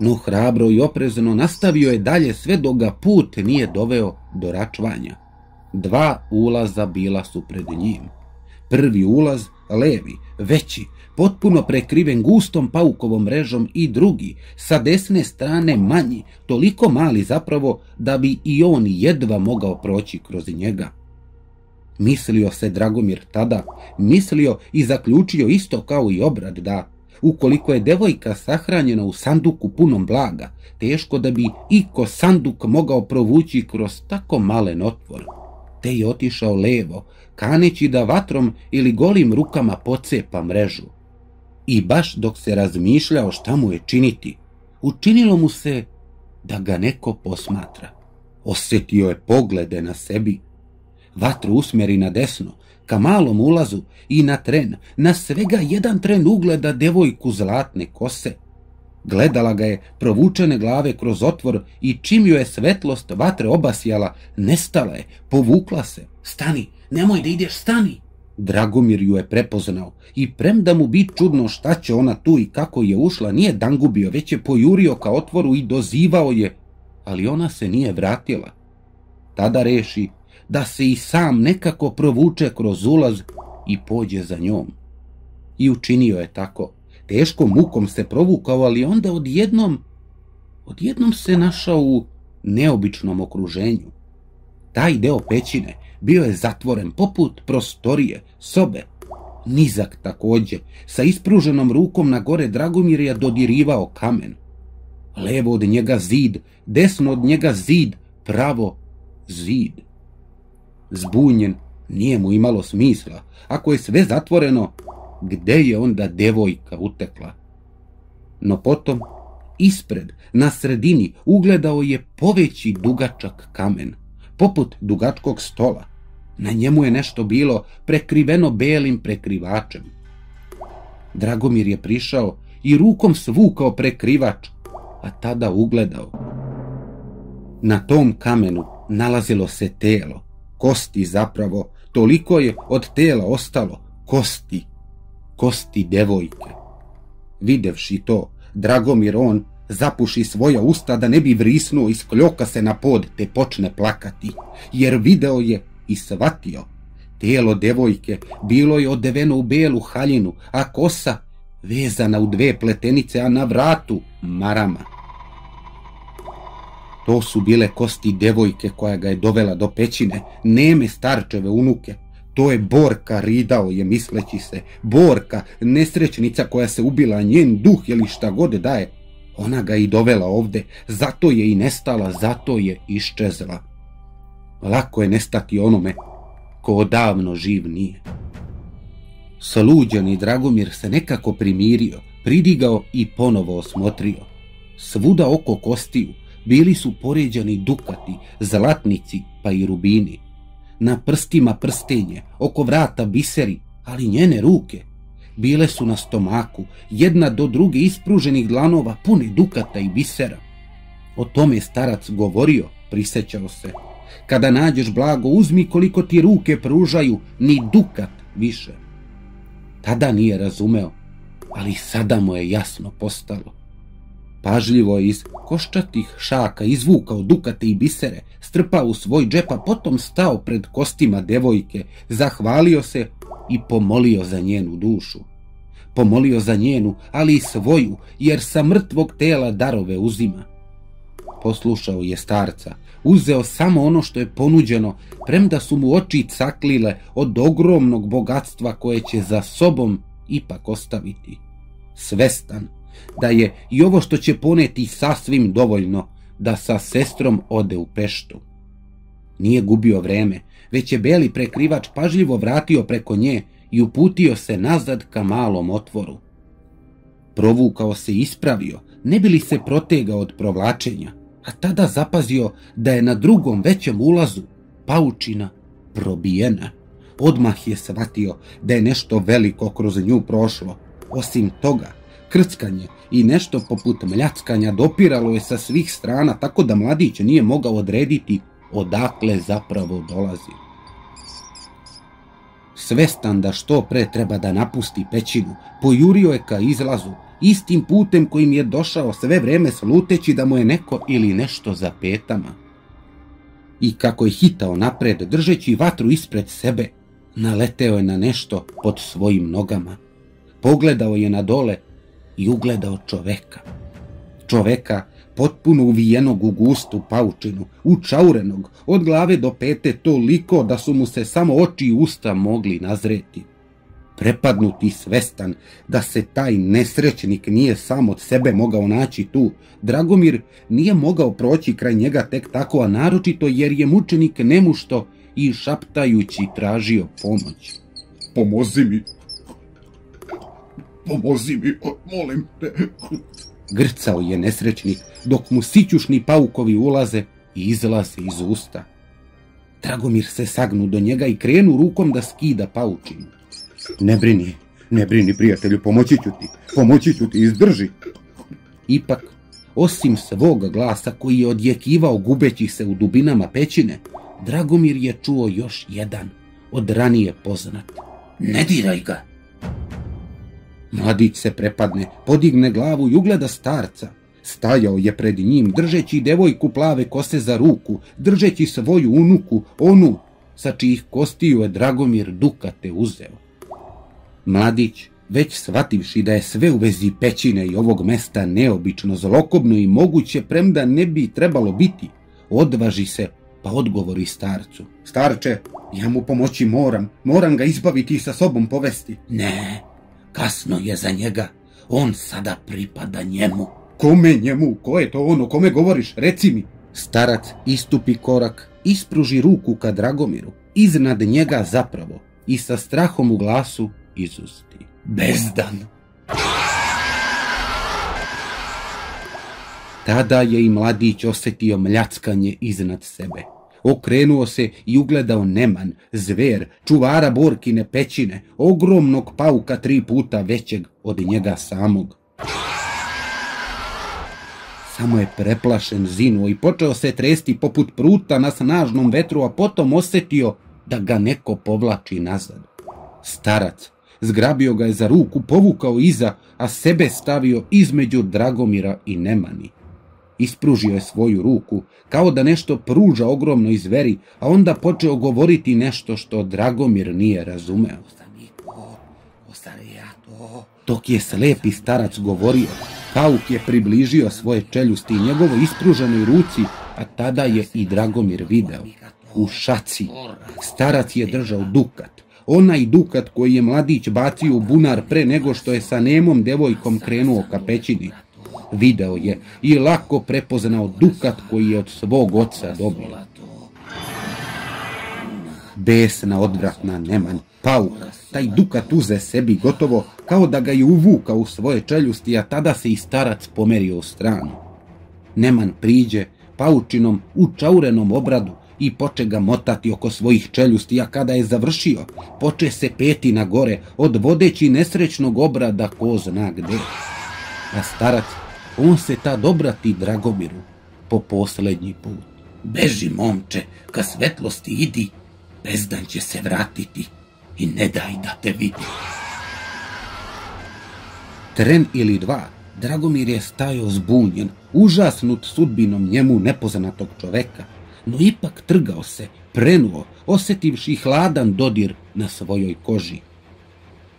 [SPEAKER 1] No hrabro i oprezno nastavio je dalje sve dok ga put nije doveo do račvanja. Dva ulaza bila su pred njim. Prvi ulaz, levi, veći, potpuno prekriven gustom paukovom mrežom i drugi, sa desne strane manji, toliko mali zapravo da bi i on jedva mogao proći kroz njega. Mislio se Dragomir tada, mislio i zaključio isto kao i obrad da, ukoliko je devojka sahranjena u sanduku punom blaga, teško da bi iko sanduk mogao provući kroz tako malen otvor. Te je otišao levo, kaneći da vatrom ili golim rukama pocepa mrežu. I baš dok se razmišljao šta mu je činiti, učinilo mu se da ga neko posmatra. Osjetio je poglede na sebi. Vatru usmjeri na desno, ka malom ulazu i na tren, na svega jedan tren ugleda devojku zlatne kose. Gledala ga je provučene glave kroz otvor i čim ju je svetlost vatre obasjala, nestala je, povukla se. Stani, nemoj da ideš, stani! Dragomir ju je prepoznao i premda mu bi čudno šta će ona tu i kako je ušla, nije dangubio, već je pojurio ka otvoru i dozivao je, ali ona se nije vratila. Tada reši da se i sam nekako provuče kroz ulaz i pođe za njom. I učinio je tako. Teškom mukom se provukao, ali onda odjednom, odjednom se našao u neobičnom okruženju. Taj deo pećine bio je zatvoren poput prostorije, sobe. Nizak također, sa ispruženom rukom na gore Dragomir je dodirivao kamen. Levo od njega zid, desno od njega zid, pravo zid. Zbunjen, nije mu imalo smisla. Ako je sve zatvoreno, gde je onda devojka utekla? No potom, ispred, na sredini, ugledao je poveći dugačak kamen, poput dugačkog stola. Na njemu je nešto bilo prekriveno belim prekrivačem. Dragomir je prišao i rukom svukao prekrivač, a tada ugledao. Na tom kamenu nalazilo se telo, kosti zapravo, toliko je od tela ostalo, kosti, kosti devojke. Videvši to, Dragomir on zapuši svoja usta da ne bi vrisnuo i skljoka se na pod te počne plakati, jer video je i shvatio. Telo devojke bilo je odeveno u belu haljinu, a kosa vezana u dve pletenice, a na vratu marama. To su bile kosti devojke koja ga je dovela do pećine, neme starčeve unuke. To je Borka, ridao je misleći se. Borka, nesrećnica koja se ubila, njen duh ili šta god daje. Ona ga i dovela ovde, zato je i nestala, zato je iščezla. Lako je nestati onome ko odavno živ nije. Soluđani Dragomir se nekako primirio, pridigao i ponovo osmotrio. Svuda oko kostiju bili su poređani dukati, zlatnici pa i rubini. Na prstima prstenje, oko vrata biseri, ali njene ruke bile su na stomaku, jedna do druge ispruženih dlanova pune dukata i bisera. O tome starac govorio, prisećao se. Kada nađeš blago, uzmi koliko ti ruke pružaju, ni dukat više. Tada nije razumeo, ali sada mu je jasno postalo. Pažljivo je iz koščatih šaka izvukao dukate i bisere, strpao u svoj džep, a potom stao pred kostima devojke, zahvalio se i pomolio za njenu dušu. Pomolio za njenu, ali i svoju, jer sa mrtvog tela darove uzima. Poslušao je starca, uzeo samo ono što je ponuđeno, premda su mu oči caklile od ogromnog bogatstva koje će za sobom ipak ostaviti. Svestan da je i ovo što će poneti sasvim dovoljno da sa sestrom ode u Peštu. Nije gubio vreme, već je beli prekrivač pažljivo vratio preko nje i uputio se nazad ka malom otvoru. Provukao se ispravio, ne bi li se protegao od provlačenja, a tada zapazio da je na drugom većem ulazu paučina probijena. Odmah je shvatio da je nešto veliko kroz nju prošlo. Osim toga, krckanje i nešto poput mljackanja dopiralo je sa svih strana tako da mladić nije mogao odrediti odakle zapravo dolazi. Svestan da što pre treba da napusti pećinu, pojurio je ka izlazu, istim putem kojim je došao sve vreme sluteći da mu je neko ili nešto za petama. I kako je hitao napred, držeći vatru ispred sebe, naleteo je na nešto pod svojim nogama. Pogledao je na dole i ugledao čoveka. Čoveka potpuno uvijenog u gustu paučinu, učaurenog, od glave do pete toliko da su mu se samo oči i usta mogli nazreti. Prepadnuti svestan da se taj nesrećnik nije sam od sebe mogao naći tu, Dragomir nije mogao proći kraj njega tek tako, a naročito jer je mučenik nemušto i šaptajući tražio pomoć.
[SPEAKER 2] Pomozi mi, pomozi mi, molim te.
[SPEAKER 1] Grcao je nesrećnik, dok mu sićušni paukovi ulaze i izlaze iz usta. Dragomir se sagnu do njega i krenu rukom da skida paučinu.
[SPEAKER 2] Ne brini, ne brini prijatelju, pomoći ću ti, pomoći ću ti, izdrži.
[SPEAKER 1] Ipak, osim svog glasa koji je odjekivao gubeći se u dubinama pećine, Dragomir je čuo još jedan, od ranije poznat. Ne diraj ga! Mladić se prepadne, podigne glavu i ugleda starca. Stajao je pred njim, držeći devojku plave kose za ruku, držeći svoju unuku, onu, sa čijih kostiju je Dragomir Dukate uzeo. Mladić, već shvativši da je sve u vezi pećine i ovog mesta neobično zlokobno i moguće premda ne bi trebalo biti, odvaži se pa odgovori starcu.
[SPEAKER 2] Starče, ja mu pomoći moram, moram ga izbaviti i sa sobom povesti.
[SPEAKER 3] Ne, kasno je za njega, on sada pripada njemu.
[SPEAKER 2] Kome njemu? Ko je to ono? Kome govoriš? Reci mi.
[SPEAKER 1] Starac istupi korak, ispruži ruku ka Dragomiru, iznad njega zapravo i sa strahom u glasu izusti.
[SPEAKER 3] Bezdan!
[SPEAKER 1] Tada je i mladić osjetio mljackanje iznad sebe. Okrenuo se i ugledao Neman, zver, čuvara Borkine pećine, ogromnog pauka tri puta većeg od njega samog. Samo je preplašen zinuo i počeo se tresti poput pruta na snažnom vetru, a potom osjetio da ga neko povlači nazad. Starac zgrabio ga je za ruku, povukao iza, a sebe stavio između Dragomira i Nemani. Ispružio je svoju ruku, kao da nešto pruža ogromno zveri, a onda počeo govoriti nešto što Dragomir nije razumeo. Dok je slepi starac govorio, Pauk je približio svoje čeljusti i njegovo ispruženoj ruci, a tada je i Dragomir video. U šaci starac je držao dukat, onaj dukat koji je mladić bacio u bunar pre nego što je sa nemom devojkom krenuo ka pećini. Video je i lako prepoznao dukat koji je od svog oca dobio. Besna odvratna Neman, pauk, taj dukat uze sebi gotovo kao da ga je uvuka u svoje čeljusti, a tada se i starac pomerio u stranu. Neman priđe paučinom u čaurenom obradu i poče ga motati oko svojih čeljusti, a kada je završio, poče se peti na gore, odvodeći nesrećnog obrada ko zna gde. A starac on se tad obrati Dragomiru po posljednji put.
[SPEAKER 3] Beži, momče, ka svetlosti idi, bezdan će se vratiti i ne daj da te vidi.
[SPEAKER 1] Tren ili dva, Dragomir je stajao zbunjen, užasnut sudbinom njemu nepoznatog čoveka, no ipak trgao se, prenuo, osjetivši hladan dodir na svojoj koži.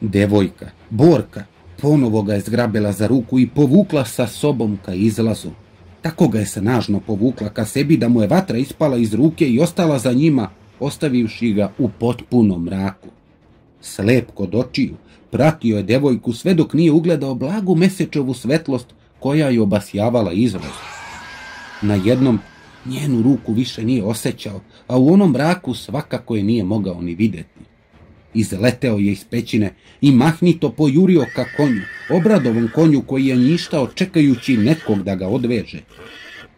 [SPEAKER 1] Devojka, Borka, Ponovo ga je zgrabila za ruku i povukla sa sobom ka izlazu. Tako ga je snažno povukla ka sebi da mu je vatra ispala iz ruke i ostala za njima, ostavivši ga u potpunom mraku. Slep kod očiju, pratio je devojku sve dok nije ugledao blagu mesečevu svetlost koja je obasjavala izlaz. Na jednom njenu ruku više nije osjećao, a u onom mraku svakako je nije mogao ni vidjeti. Izleteo je iz pećine i mahnito pojurio ka konju, obradovom konju koji je njištao čekajući nekog da ga odveže.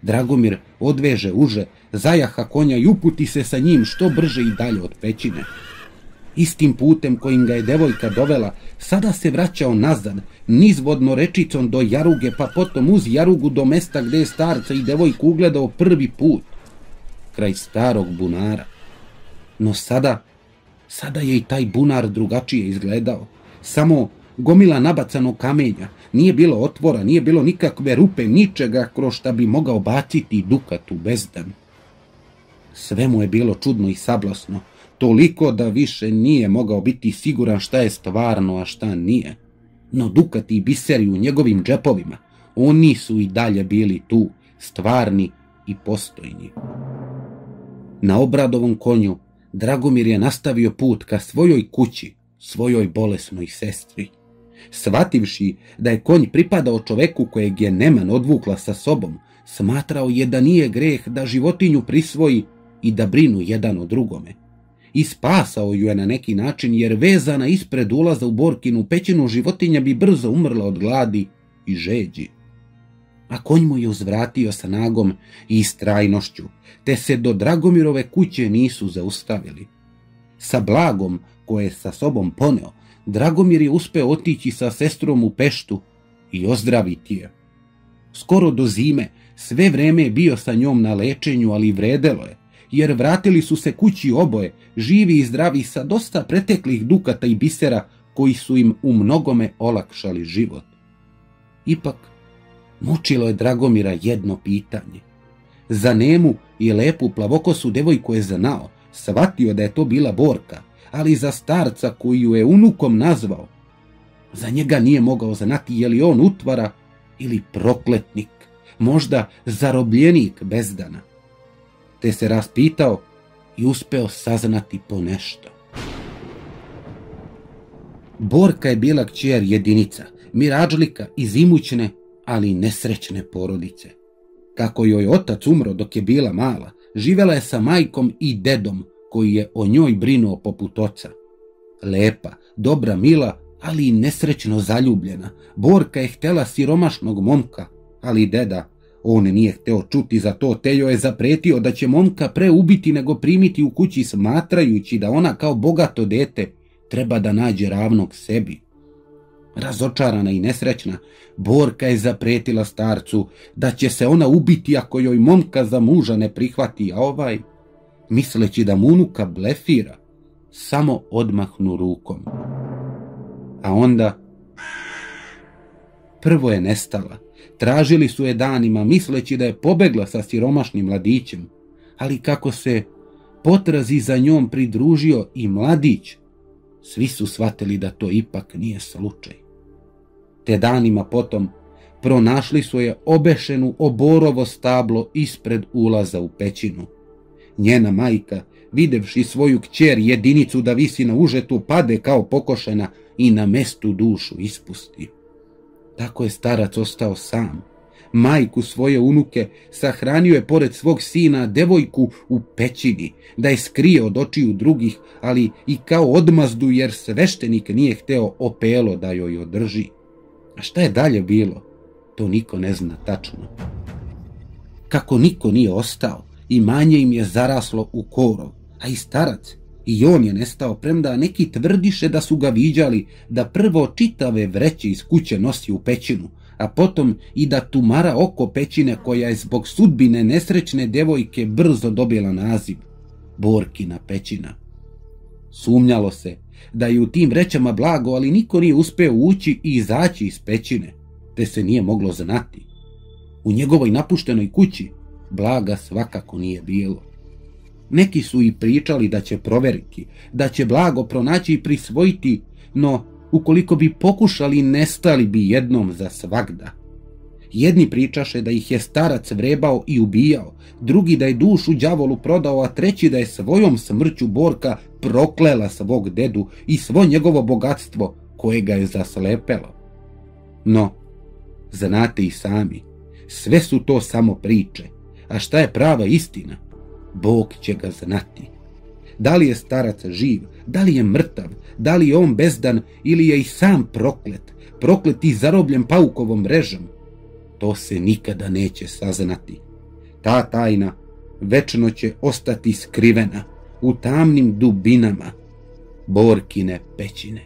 [SPEAKER 1] Dragomir odveže uže, zajaha konja i uputi se sa njim što brže i dalje od pećine. Istim putem kojim ga je devojka dovela, sada se vraćao nazad, nizvodno rečicom do Jaruge, pa potom uz Jarugu do mesta gdje je starca i devojku ugledao prvi put, kraj starog bunara. No sada Sada je i taj bunar drugačije izgledao. Samo gomila nabacanog kamenja, nije bilo otvora, nije bilo nikakve rupe, ničega kroz šta bi mogao baciti dukat u bezdan. Sve mu je bilo čudno i sablasno, toliko da više nije mogao biti siguran šta je stvarno, a šta nije. No dukat i biseri u njegovim džepovima, oni su i dalje bili tu, stvarni i postojni. Na obradovom konju Dragomir je nastavio put ka svojoj kući, svojoj bolesnoj sestri. Svativši da je konj pripadao čoveku kojeg je Neman odvukla sa sobom, smatrao je da nije greh da životinju prisvoji i da brinu jedan o drugome. I spasao ju je na neki način jer vezana ispred ulaza u Borkinu pećinu životinja bi brzo umrla od gladi i žeđi a konj mu je uzvratio sa nagom i strajnošću, te se do Dragomirove kuće nisu zaustavili. Sa blagom koje je sa sobom poneo, Dragomir je uspeo otići sa sestrom u Peštu i ozdraviti je. Skoro do zime, sve vreme je bio sa njom na lečenju, ali vredelo je, jer vratili su se kući oboje, živi i zdravi sa dosta preteklih dukata i bisera koji su im u mnogome olakšali život. Ipak, Mučilo je Dragomira jedno pitanje. Za Nemu i lepu plavokosu devojku je znao, shvatio da je to bila Borka, ali za starca koji ju je unukom nazvao, za njega nije mogao znati je li on utvara ili prokletnik, možda zarobljenik bezdana. Te se raspitao i uspeo saznati po nešto. Borka je bila kćer jedinica, mirađlika iz imućne ali nesrećne porodice. Kako joj otac umro dok je bila mala, živela je sa majkom i dedom, koji je o njoj brinuo poput oca. Lepa, dobra, mila, ali i nesrećno zaljubljena. Borka je htjela siromašnog momka, ali deda, on nije hteo čuti za to, te joj je zapretio da će momka pre ubiti nego primiti u kući smatrajući da ona kao bogato dete treba da nađe ravnog sebi. Razočarana i nesrećna, Borka je zapretila starcu da će se ona ubiti ako joj momka za muža ne prihvati, a ovaj, misleći da munuka blefira, samo odmahnu rukom. A onda... Prvo je nestala. Tražili su je danima, misleći da je pobegla sa siromašnim mladićem. Ali kako se potrazi za njom pridružio i mladić, svi su shvatili da to ipak nije slučaj. Te danima potom pronašli su je obešenu oborovo stablo ispred ulaza u pećinu. Njena majka, videvši svoju kćer jedinicu da visi na užetu, pade kao pokošena i na mestu dušu ispusti. Tako je starac ostao sam. Majku svoje unuke sahranio je pored svog sina devojku u pećini, da je skrije od očiju drugih, ali i kao odmazdu jer sveštenik nije hteo opelo da joj održi. A šta je dalje bilo? To niko ne zna tačno. Kako niko nije ostao, i manje im je zaraslo u korov, a i starac, i on je nestao, premda neki tvrdiše da su ga viđali, da prvo čitave vreće iz kuće nosi u pećinu, a potom i da tumara oko pećine koja je zbog sudbine nesrećne devojke brzo dobila naziv Borkina pećina. Sumnjalo se da je u tim vrećama blago, ali niko nije uspeo ući i izaći iz pećine, te se nije moglo znati. U njegovoj napuštenoj kući blaga svakako nije bilo. Neki su i pričali da će proveriti, da će blago pronaći i prisvojiti, no ukoliko bi pokušali nestali bi jednom za svagda. Jedni pričaše da ih je starac vrebao i ubijao, drugi da je dušu đavolu prodao, a treći da je svojom smrću Borka proklela svog dedu i svo njegovo bogatstvo koje ga je zaslepelo. No, znate i sami, sve su to samo priče, a šta je prava istina? Bog će ga znati. Da li je starac živ, da li je mrtav, da li je on bezdan ili je i sam proklet, proklet i zarobljen paukovom mrežom, to se nikada neće saznati. Ta tajna večno će ostati skrivena u tamnim dubinama Borkine pećine.